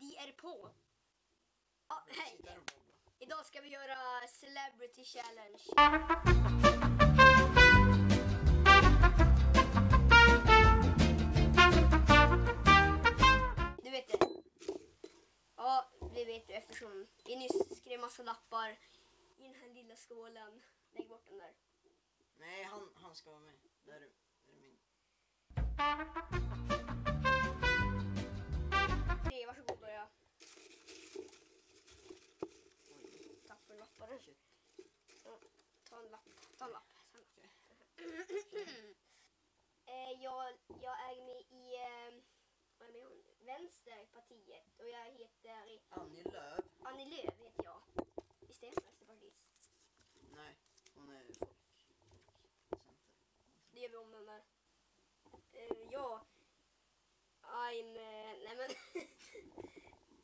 De är på. Ja, hej. Idag ska vi göra Celebrity Challenge. Du vet det? Ja, det vet du eftersom vi nyss skrev massa lappar i den här lilla skålen. Lägg bort den där. Nej, han, han ska vara med. Där är, där är min. Jag, är med i eh, vad är med hon? Vänsterpartiet och jag heter Annie Lööf. Annie Lööf heter jag. Visst är jag Vänsterpartiet? Nej, hon är folk. Center. Det gör vi om den där. Eh, ja, I'm... Eh, nej men.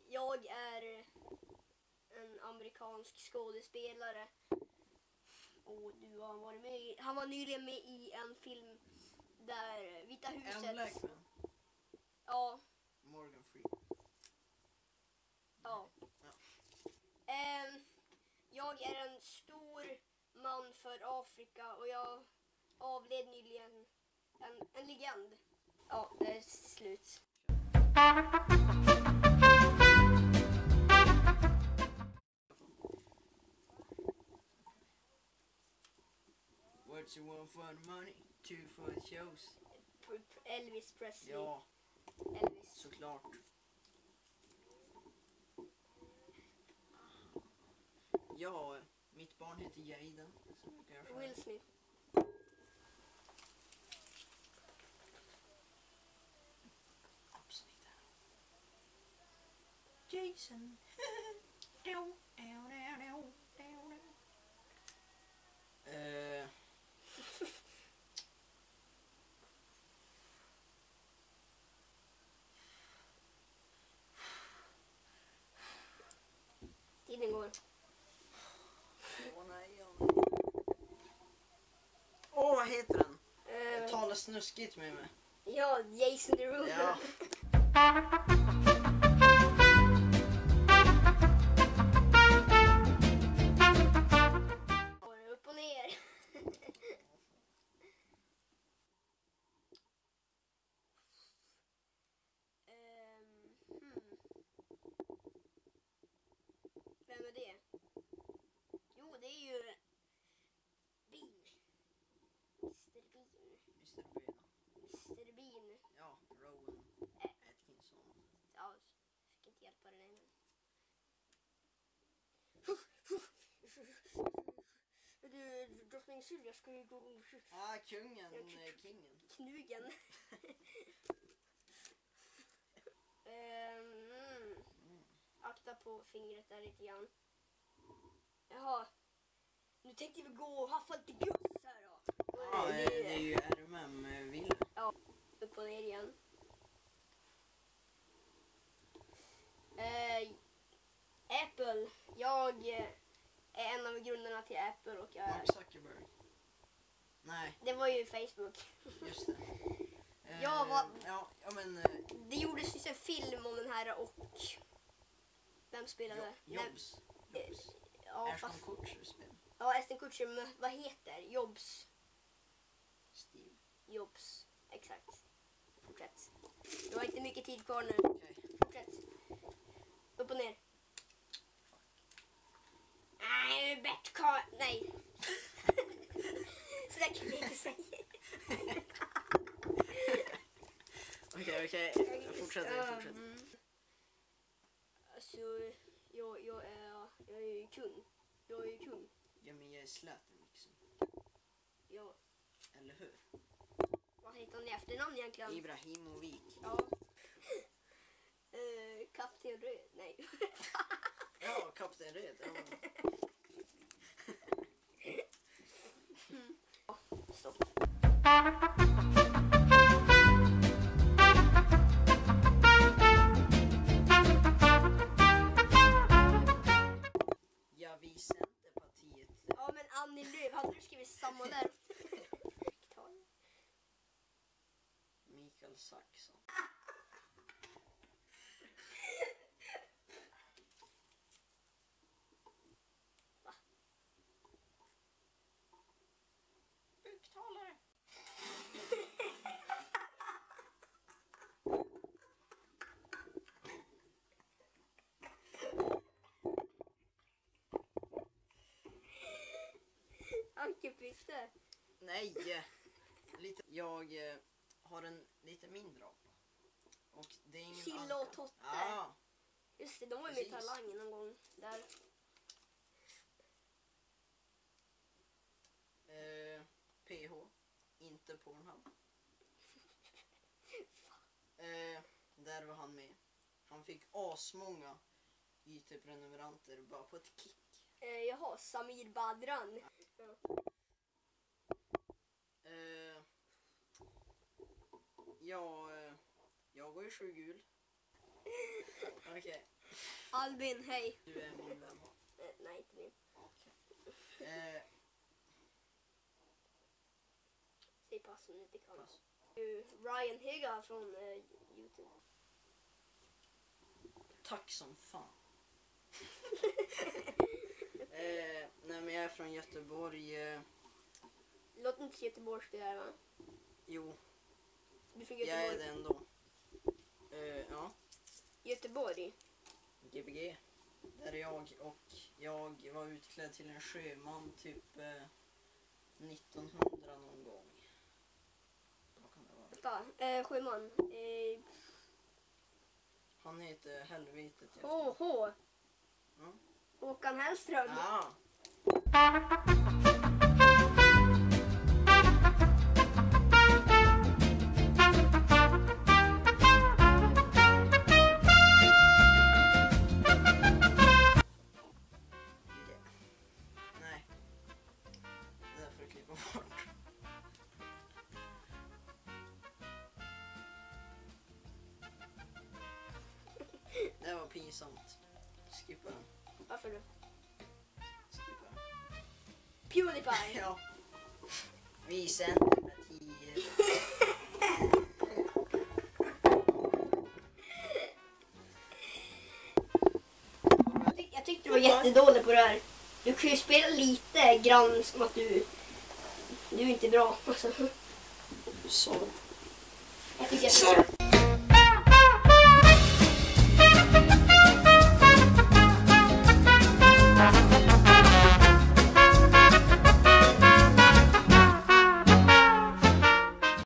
jag är en amerikansk skådespelare. Och du har varit med i, Han var nyligen med i en film där Vita huset... En Blackman. Ja, Morgan Freeman. ja. Ja. Ehm, jag är en stor man för Afrika och jag avled nyligen en, en legend. Ja, det är slut. What you want for the money? Two for the shows. Elvis Presley. Ja, Elvis. såklart. Ja, mitt barn heter Jaden. Will. Smith. Absolut. Jason. Tiden går. Åh nej, åh nej. Åh, vad heter den? Eh, Tala snuskigt med mig. ja, Jason Derulo. Ja. Du, drottning Silvia ska ju gå Ah, kungen, kingen. knugen. Ehm, mm. Akta på fingret där lite grann. Jaha. Nu tänkte vi gå och haffa lite guss här då. Ja, eh, det- det är ju RMM eh, Ville. upp och ner igen. Eh, Apple. Jag är en av grundarna till Apple och jag. Mark Zuckerberg. Nej, Det var ju Facebook. just det. Eh, Ja, vad- Ja, ja men... eh, Det gjordes ju en film om den här och... Vem spelade? Jo- Nej, Jobs. eh, Jobs. Ja, Ashton fast... Kutcher spelar. Ja, Aston Kutcher, men vad heter? Jobs. Steve. Jobs. Exakt. Fortsätt. Du har inte mycket tid kvar nu. Okej. Fortsätt. Upp och ner. Nej, Bert Karl... Nej. Sådär kan vi inte säga. Okej, okej. Jag fortsätter, jag fortsätter. Mm. Alltså, jag, jag, är, jag är ju kung. Jag är ju kung. Ja, men jag är Zlatan liksom. Ja. Eller hur? Vad heter han i efternamn egentligen? Ibrahimovic. Ja. Eh, Kapten Röd. Nej. Ja, Kapten Röd. Ja. Stopp. Michael Saxon. Va? Buktalare. Ankebytte. Nej! Lite. Jag eh, har en lite mindre apa. Och det är ingen Kille annan. och Totte. Ja, Just det, de var ju med i Precis. Talang någon gång. Där. eh, PH. Inte Pornhub. Eh, där var han med. Han fick asmånga IT-prenumeranter bara på ett kick. Eh, jaha, Samir Badran. Ja. Eh, ja, eh, jag går i sju gul. Okej, Albin, hej. du är min vän. Eh, nej, inte min. Eh, Säg pass om du inte kan. pass. Ryan Higa från eh, Youtube. Tack som fan. eh, nej men jag är från Göteborg. Eh, Låt inte så göteborgsk det där va? jo, Från jag är Göteborg. det ändå. Eh, ja, Göteborg. Gbg. Där är jag och jag var utklädd till en sjöman typ eh, 1900 någon gång. Vad kan det vara? Vänta, eh, sjöman. Eh, Han heter Helvetet. HH. Mm. Håkan Hellström. Ja. Ja. Var pinsamt. Skippa den. Varför då? Skippa den. Pewdiepie. Ja. Vi Centerpartiet. Jag, tyck, jag tyckte du var jättedålig på det här. Du kan ju spela lite grann som att du... Du är inte bra. Alltså, Så. jag tycker jag